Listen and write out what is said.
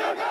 Sugar!